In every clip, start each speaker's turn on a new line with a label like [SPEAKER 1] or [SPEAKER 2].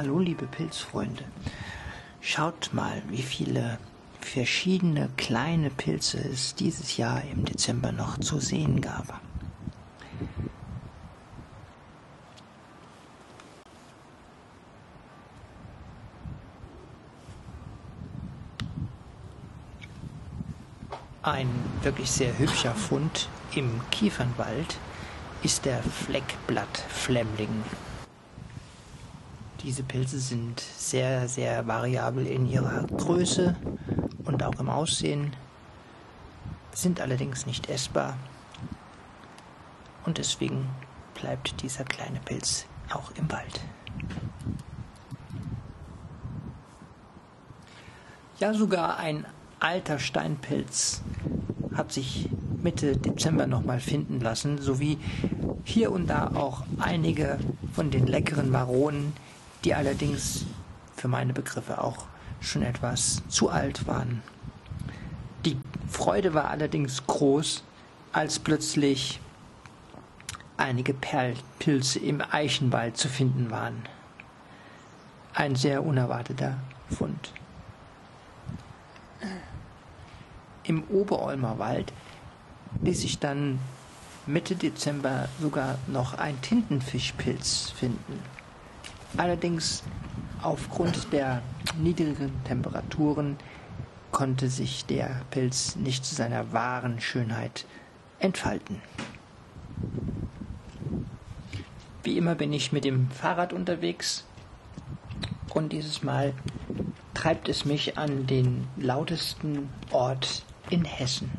[SPEAKER 1] Hallo liebe Pilzfreunde. Schaut mal, wie viele verschiedene kleine Pilze es dieses Jahr im Dezember noch zu sehen gab. Ein wirklich sehr hübscher Fund im Kiefernwald ist der Fleckblattflämmling. Diese Pilze sind sehr, sehr variabel in ihrer Größe und auch im Aussehen, sind allerdings nicht essbar und deswegen bleibt dieser kleine Pilz auch im Wald. Ja, sogar ein alter Steinpilz hat sich Mitte Dezember nochmal finden lassen, sowie hier und da auch einige von den leckeren Maronen, die allerdings für meine Begriffe auch schon etwas zu alt waren. Die Freude war allerdings groß, als plötzlich einige Perlpilze im Eichenwald zu finden waren. Ein sehr unerwarteter Fund. Im Oberolmer Wald ließ sich dann Mitte Dezember sogar noch ein Tintenfischpilz finden. Allerdings aufgrund der niedrigen Temperaturen konnte sich der Pilz nicht zu seiner wahren Schönheit entfalten. Wie immer bin ich mit dem Fahrrad unterwegs und dieses Mal treibt es mich an den lautesten Ort in Hessen.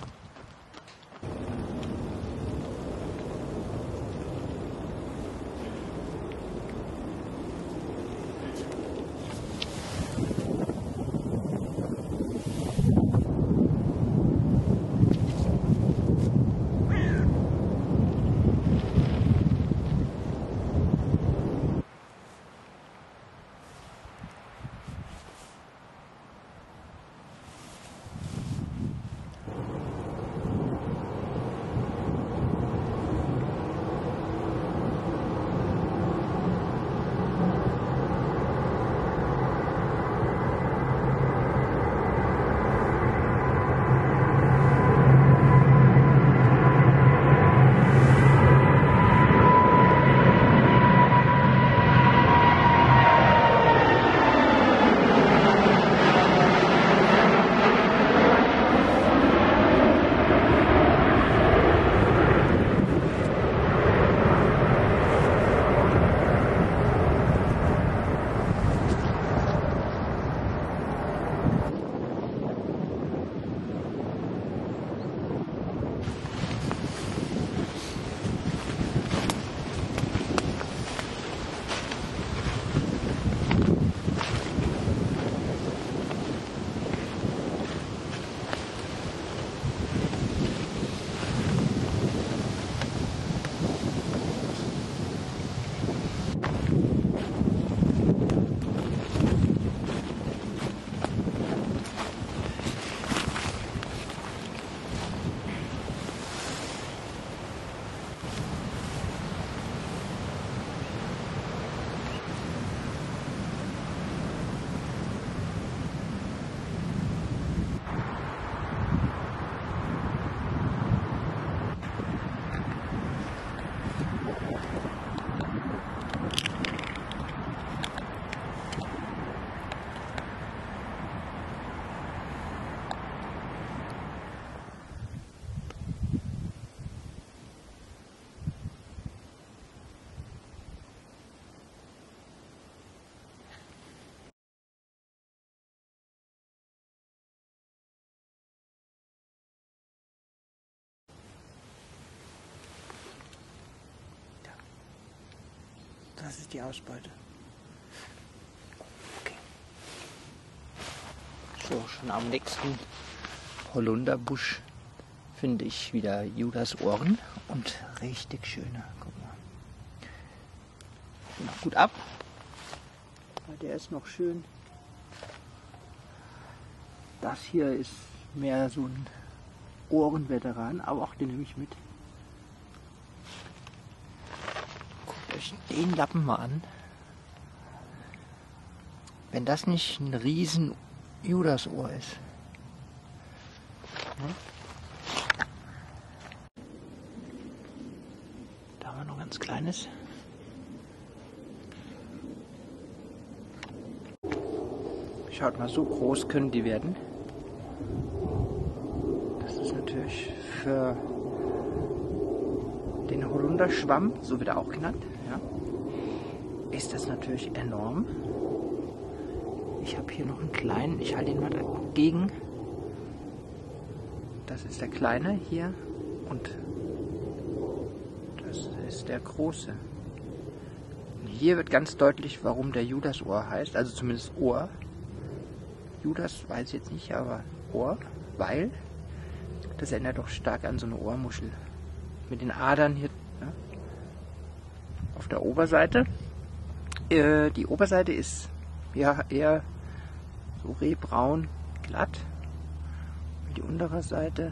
[SPEAKER 1] Das ist die Ausbeute. Okay. So, schon am nächsten Holunderbusch finde ich wieder Judas Ohren und richtig schöne. Guck mal. Noch gut ab. Der ist noch schön. Das hier ist mehr so ein Ohrenveteran, aber auch den nehme ich mit. Euch den Lappen mal an. Wenn das nicht ein riesen Judasohr ist. Hm? Da haben wir noch ein ganz kleines. Schaut mal, so groß können die werden. Das ist natürlich für den Holunderschwamm, so wird er auch genannt, ja, ist das natürlich enorm. Ich habe hier noch einen kleinen, ich halte ihn mal dagegen. Das ist der kleine hier und das ist der große. hier wird ganz deutlich, warum der Judasohr heißt, also zumindest Ohr. Judas weiß ich jetzt nicht, aber Ohr, weil das erinnert doch stark an so eine Ohrmuschel. Mit den Adern hier ja, auf der Oberseite. Äh, die Oberseite ist ja eher so rehbraun glatt. Und die untere Seite,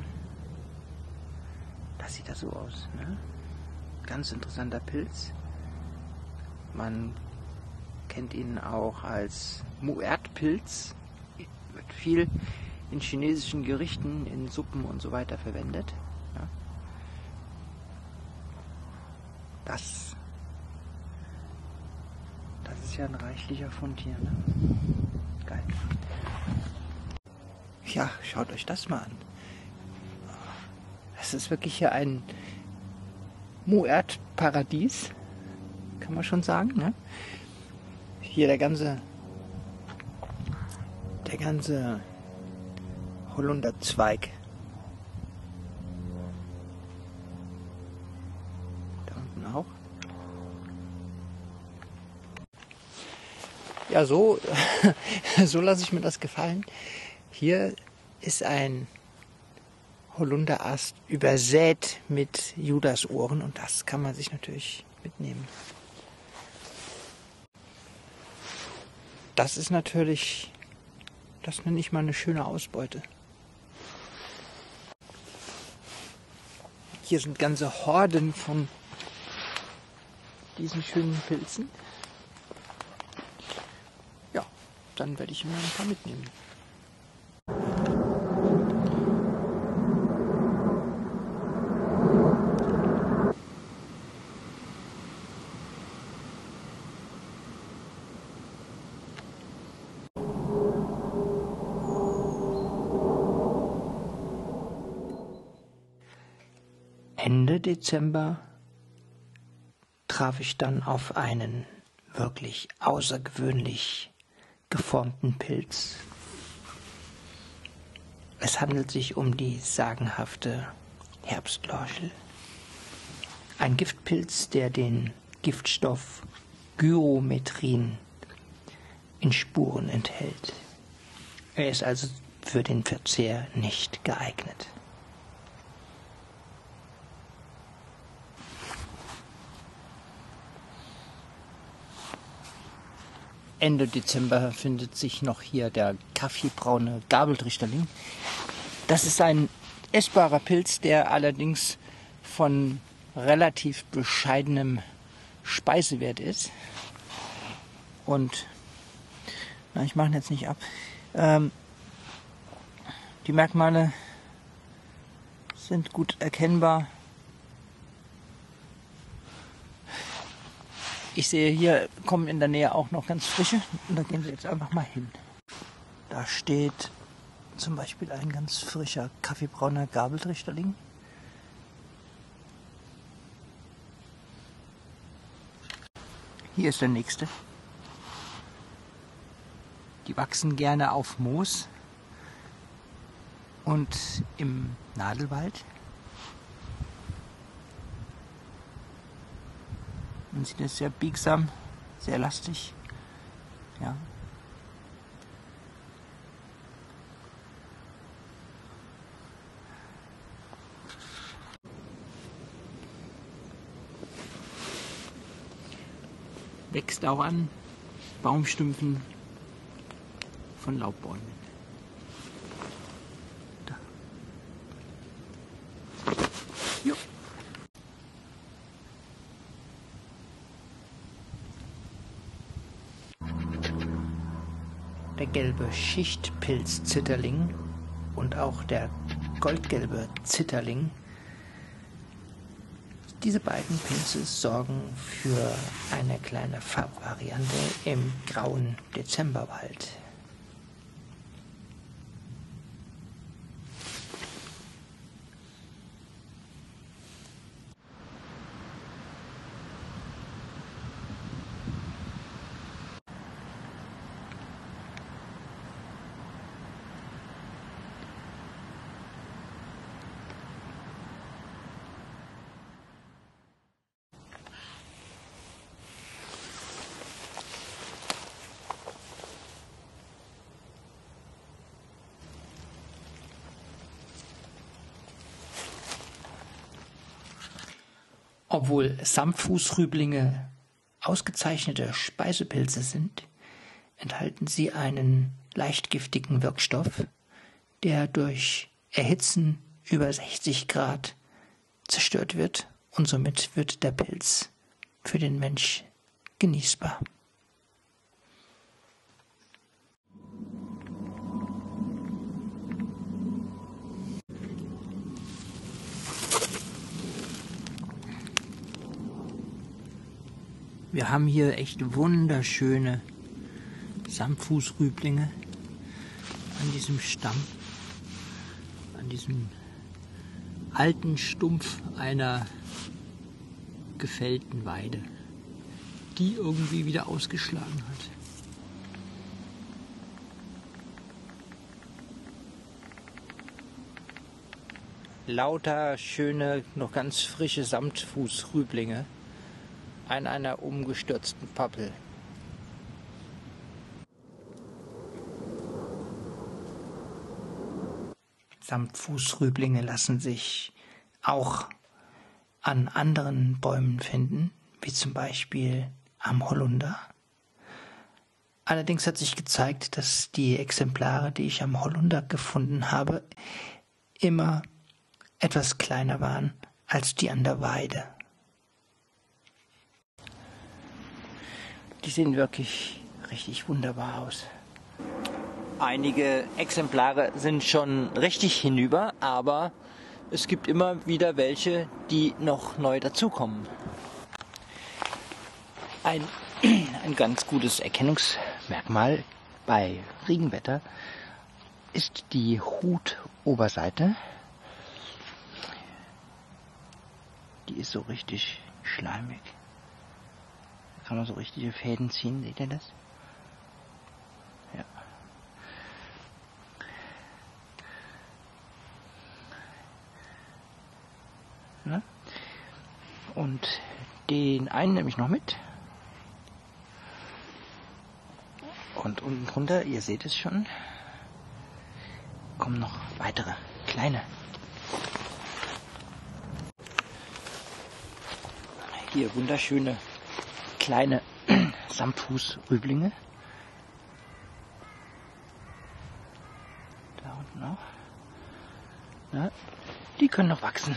[SPEAKER 1] das sieht da so aus. Ne? Ganz interessanter Pilz. Man kennt ihn auch als Muertpilz wird viel in chinesischen Gerichten, in Suppen und so weiter verwendet. Ja. Das, das ist ja ein reichlicher Fund hier. Ne? Geil. Ja, schaut euch das mal an. Das ist wirklich hier ein Muert-Paradies, kann man schon sagen. Ne? Hier der ganze der ganze Holunderzweig. Da unten auch. Ja, so, so lasse ich mir das gefallen. Hier ist ein Holunderast übersät mit Judasohren und das kann man sich natürlich mitnehmen. Das ist natürlich das nenne ich mal eine schöne Ausbeute. Hier sind ganze Horden von diesen schönen Pilzen. Ja, dann werde ich mir ein paar mitnehmen. Ende Dezember traf ich dann auf einen wirklich außergewöhnlich geformten Pilz. Es handelt sich um die sagenhafte Herbstlorchel. Ein Giftpilz, der den Giftstoff Gyrometrin in Spuren enthält. Er ist also für den Verzehr nicht geeignet. Ende Dezember findet sich noch hier der kaffeebraune Gabeltrichterling. Das ist ein essbarer Pilz, der allerdings von relativ bescheidenem Speisewert ist. Und na, ich mache ihn jetzt nicht ab. Ähm, die Merkmale sind gut erkennbar. Ich sehe hier kommen in der Nähe auch noch ganz frische und da gehen wir jetzt einfach mal hin. Da steht zum Beispiel ein ganz frischer kaffeebrauner Gabeltrichterling. Hier ist der nächste. Die wachsen gerne auf Moos und im Nadelwald. Man sieht es sehr biegsam, sehr lastig. Ja. Wächst auch an Baumstümpfen von Laubbäumen. Gelbe Schichtpilz-Zitterling und auch der goldgelbe Zitterling. Diese beiden Pilze sorgen für eine kleine Farbvariante im grauen Dezemberwald. Obwohl Samtfußrüblinge ausgezeichnete Speisepilze sind, enthalten sie einen leicht giftigen Wirkstoff, der durch Erhitzen über 60 Grad zerstört wird und somit wird der Pilz für den Mensch genießbar. Wir haben hier echt wunderschöne Samtfußrüblinge an diesem Stamm, an diesem alten Stumpf einer gefällten Weide, die irgendwie wieder ausgeschlagen hat. Lauter schöne, noch ganz frische Samtfußrüblinge an einer umgestürzten Pappel. Samtfußrüblinge lassen sich auch an anderen Bäumen finden, wie zum Beispiel am Holunder. Allerdings hat sich gezeigt, dass die Exemplare, die ich am Holunder gefunden habe, immer etwas kleiner waren als die an der Weide. Die sehen wirklich richtig wunderbar aus. Einige Exemplare sind schon richtig hinüber, aber es gibt immer wieder welche, die noch neu dazukommen. Ein, ein ganz gutes Erkennungsmerkmal bei Regenwetter ist die Hutoberseite. Die ist so richtig schleimig kann man so richtige Fäden ziehen, seht ihr das? Ja. Na? Und den einen nehme ich noch mit. Und unten drunter, ihr seht es schon, kommen noch weitere kleine. Hier wunderschöne kleine Samtfußrüblinge. Da unten auch. Ja, die können noch wachsen.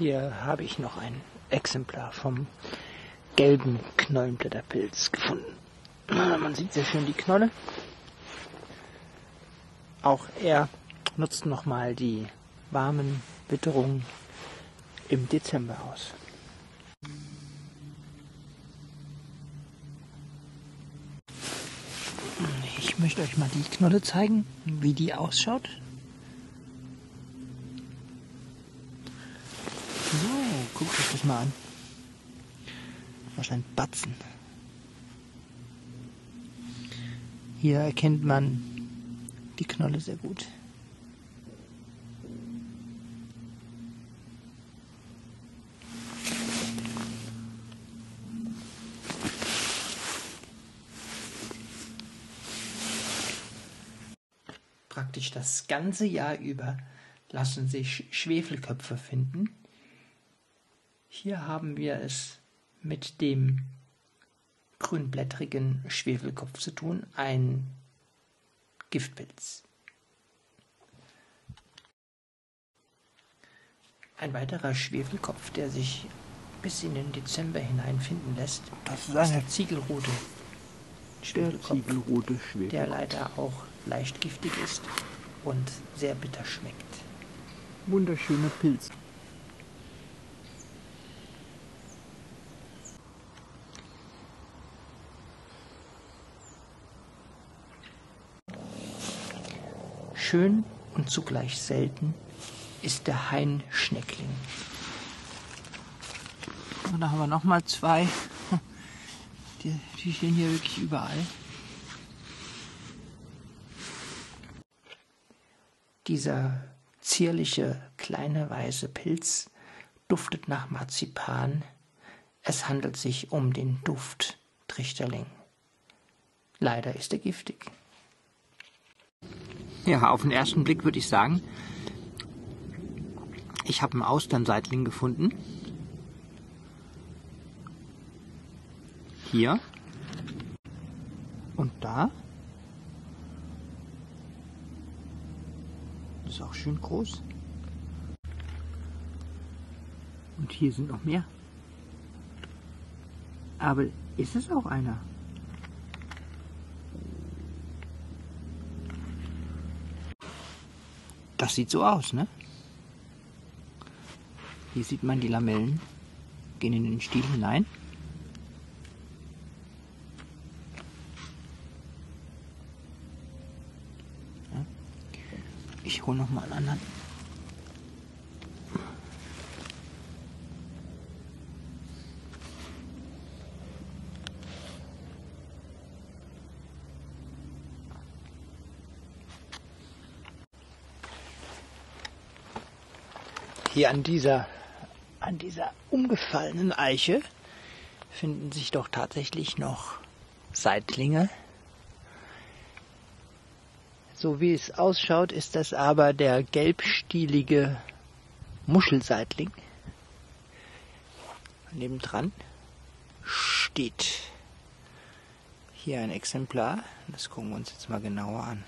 [SPEAKER 1] Hier habe ich noch ein Exemplar vom gelben Knollenblätterpilz gefunden. Man sieht sehr schön die Knolle. Auch er nutzt nochmal die warmen Witterungen im Dezember aus. Ich möchte euch mal die Knolle zeigen, wie die ausschaut. Euch das mal an. Wahrscheinlich Batzen. Hier erkennt man die Knolle sehr gut. Praktisch das ganze Jahr über lassen sich Schwefelköpfe finden. Hier haben wir es mit dem grünblättrigen Schwefelkopf zu tun, ein Giftpilz. Ein weiterer Schwefelkopf, der sich bis in den Dezember hinein finden lässt,
[SPEAKER 2] das ist, ist der
[SPEAKER 1] Ziegelrote
[SPEAKER 2] Schwefelkopf, der, Ziegelrote Schwefelkopf.
[SPEAKER 1] der leider auch leicht giftig ist und sehr bitter schmeckt.
[SPEAKER 2] Wunderschöner Pilz.
[SPEAKER 1] Schön und zugleich selten ist der Hainschneckling. Und da haben wir noch mal zwei. Die, die stehen hier wirklich überall. Dieser zierliche kleine weiße Pilz duftet nach Marzipan. Es handelt sich um den Duft Trichterling. Leider ist er giftig. Ja, auf den ersten Blick würde ich sagen, ich habe einen Austernseitling gefunden. Hier. Und da. Das ist auch schön groß. Und hier sind noch mehr. Aber ist es auch einer? Das sieht so aus, ne? Hier sieht man die Lamellen gehen in den Stiel hinein. Ich hole noch mal einen anderen. Hier an dieser an dieser umgefallenen Eiche finden sich doch tatsächlich noch Seitlinge. So wie es ausschaut, ist das aber der gelbstielige Muschelseitling. Nebendran steht hier ein Exemplar. Das gucken wir uns jetzt mal genauer an.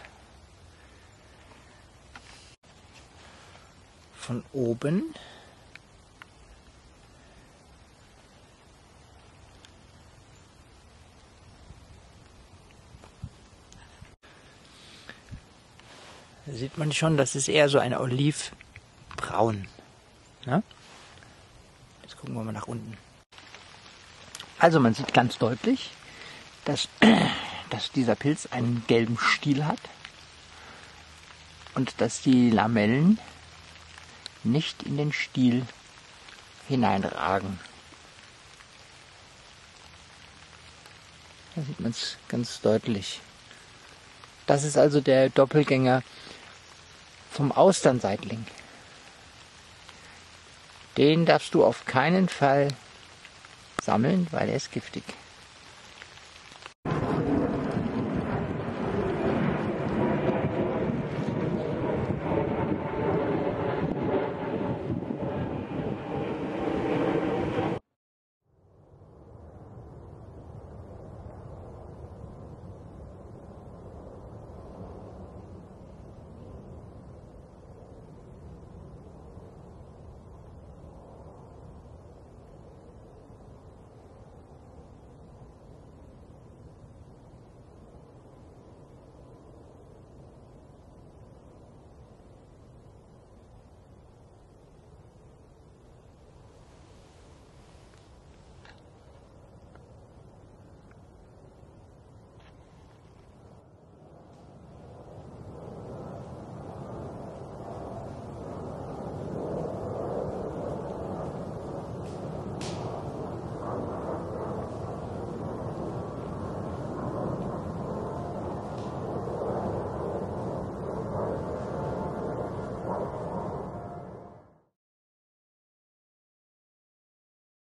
[SPEAKER 1] Von oben Da sieht man schon, das ist eher so ein olivbraun. Ne? Jetzt gucken wir mal nach unten. Also man sieht ganz deutlich, dass, dass dieser Pilz einen gelben Stiel hat und dass die Lamellen nicht in den Stiel hineinragen. Da sieht man es ganz deutlich. Das ist also der Doppelgänger vom Austernseitling. Den darfst du auf keinen Fall sammeln, weil er ist giftig.